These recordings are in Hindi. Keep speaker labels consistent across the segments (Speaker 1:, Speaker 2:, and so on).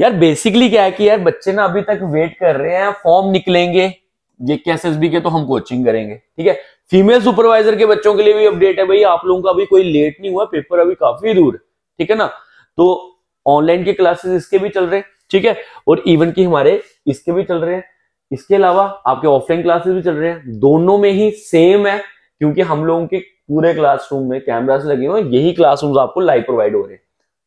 Speaker 1: यार बेसिकली क्या है कि यार, बच्चे ना अभी तक वेट कर रहे हैं फॉर्म निकलेंगे। जेके एस के तो हम कोचिंग करेंगे, ठीक है? फीमेल सुपरवाइजर के बच्चों के लिए भी अपडेट है, भाई, आप लोगों का अभी कोई लेट नहीं हुआ पेपर अभी काफ़ी दूर ठीक है ना? तो ऑनलाइन के क्लासेस इसके भी चल रहे हैं, ठीक है? और इवन की हमारे इसके भी चल रहे हैं। इसके अलावा आपके ऑफलाइन क्लासेस भी चल रहे हैं। दोनों में ही सेम है, क्योंकि हम लोगों के पूरे क्लासरूम में कैमरास लगे हुए यही क्लासरूम आपको लाइव प्रोवाइड हो रहे हैं।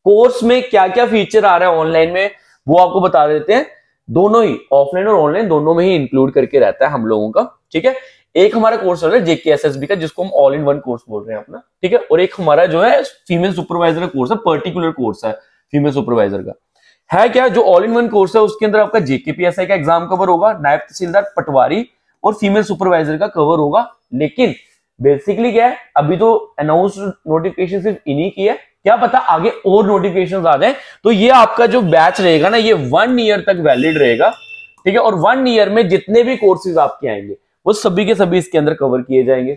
Speaker 1: कोर्स में क्या क्या फीचर आ रहा है ऑनलाइन में? वो आपको बता देते हैं। दोनों ही ऑफलाइन और ऑनलाइन दोनों में ही इंक्लूड करके रहता है हम लोगों का, ठीक है? एक हमारा कोर्स चल रहा है जेके एस का, जिसको हम ऑल इन वन कोर्स बोल रहे हैं अपना, ठीक है? और एक हमारा जो है फीमेल सुपरवाइजर का कोर्स है पर्टिकुलर कोर्स है फीमेल सुपरवाइजर का। है क्या? जो ऑल इन वन कोर्स है, उसके अंदर आपका जेकेपीएसआई का एग्ज़ाम कवर होगा, नायब तहसीलदार पटवारी और फीमेल सुपरवाइजर का कवर होगा। लेकिन बेसिकली क्या है, अभी तो अनाउंस नोटिफिकेशन सिर्फ़ इन्हीं की है। क्या पता आगे और नोटिफिकेशन आ जाए। तो ये आपका जो बैच रहेगा ना, ये वन ईयर तक वैलिड रहेगा। ठीक है? और वन ईयर में जितने भी कोर्सेज आपके आएँगे, वो सभी के सभी इसके अंदर कवर किए जाएँगे।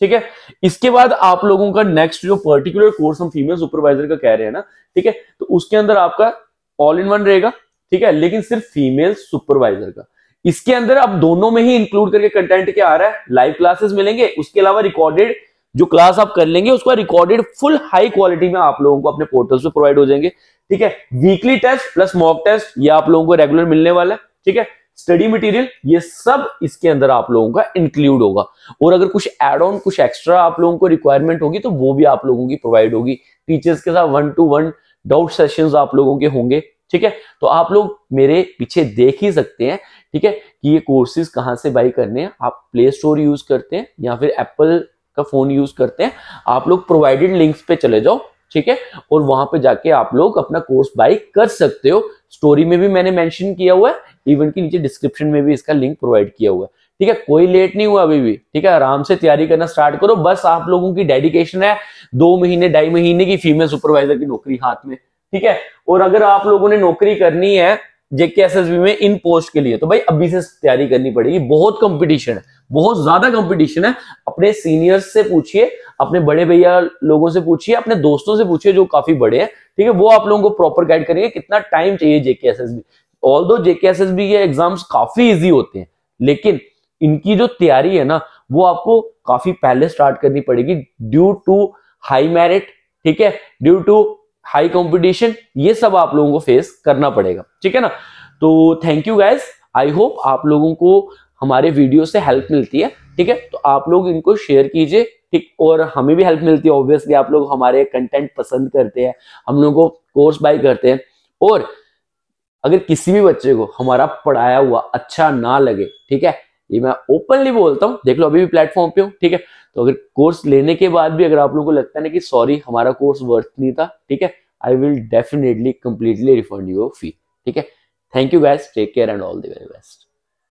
Speaker 1: ठीक है? इसके बाद आप लोगों का नेक्स्ट जो पर्टिकुलर कोर्स हम फीमेल सुपरवाइजर का कह रहे हैं ना, ठीक है? तो उसके अंदर आपका ऑल इन वन रहेगा। ठीक है? लेकिन सिर्फ़ फीमेल सुपरवाइजर का। इसके अंदर अब दोनों में ही इंक्लूड करके कंटेंट क्या आ रहा है? लाइव क्लासेस मिलेंगे। उसके अलावा रिकॉर्डेड जो क्लास आप कर लेंगे, उसका रिकॉर्डेड फुल हाई क्वालिटी में आप लोगों को अपने पोर्टल पे प्रोवाइड हो जाएँगे। ठीक है? Weekly test plus mock test ये आप लोगों को रेगुलर मिलने वाला है। ठीक है? स्टडी मटेरियल ये सब इसके अंदर आप लोगों का इंक्लूड होगा। और अगर कुछ एड ऑन कुछ एक्स्ट्रा आप लोगों को रिक्वायरमेंट होगी तो वो भी आप लोगों की प्रोवाइड होगी। टीचर्स के साथ one to one doubt sessions आप लोगों के होंगे। ठीक है? तो आप लोग मेरे पीछे देख ही सकते हैं, ठीक है, कि ये कोर्सेज कहाँ से बाई करने हैं। आप प्ले स्टोर यूज़ करते हैं या फिर एप्पल का फ़ोन यूज़ करते हैं। आप लोग प्रोवाइडेड लिंक्स पे चले जाओ, ठीक है? और वहाँ पे जाके आप लोग अपना कोर्स बाई कर सकते हो। स्टोरी में भी मैंने मेंशन किया हुआ है इवन की नीचे डिस्क्रिप्शन में भी इसका लिंक प्रोवाइड किया हुआ है, ठीक है? कोई लेट नहीं हुआ अभी भी, ठीक है? आराम से तैयारी करना स्टार्ट करो। बस आप लोगों की डेडिकेशन है, दो महीने, ढाई महीने की फीमेल सुपरवाइजर की नौकरी हाथ में। ठीक है? और अगर आप लोगों ने नौकरी करनी है जेके एस में इन पोस्ट के लिए तो भाई अभी से तैयारी करनी पड़ेगी। बहुत कंपटीशन है, बहुत ज़्यादा कंपटीशन है। अपने सीनियर्स से पूछिए, अपने बड़े भैया लोगों से पूछिए, अपने दोस्तों से पूछिए जो काफ़ी बड़े हैं, ठीक है? वो आप लोगों को प्रॉपर गाइड करेंगे कितना टाइम चाहिए J K S S B all दो J K S S B के एग्ज़ाम्स काफ़ी ईजी होते हैं, लेकिन इनकी जो तैयारी है ना, वो आपको काफ़ी पहले स्टार्ट करनी पड़ेगी ड्यू टू हाई मेरिट ठीक है? ड्यू टू हाई कंपटीशन ये सब आप लोगों को फेस करना पड़ेगा। ठीक है ना? तो thank you guys I hope आप लोगों को हमारे वीडियो से हेल्प मिलती है। ठीक है? तो आप लोग इनको शेयर कीजिए। ठीक? और हमें भी हेल्प मिलती है। ऑब्वियसली आप लोग हमारे कंटेंट पसंद करते हैं। हम लोग को कोर्स बाय करते हैं। और अगर किसी भी बच्चे को हमारा पढ़ाया हुआ अच्छा ना लगे, ठीक है? ये मैं ओपनली बोलता हूँ, देख लो अभी भी प्लेटफॉर्म पे हूँ, ठीक है? तो अगर कोर्स लेने के बाद भी अगर आप लोगों को लगता है ना कि सॉरी हमारा कोर्स वर्थ नहीं था, ठीक है? I will definitely completely refund your fee ठीक है? Thank you guys take care and all the very best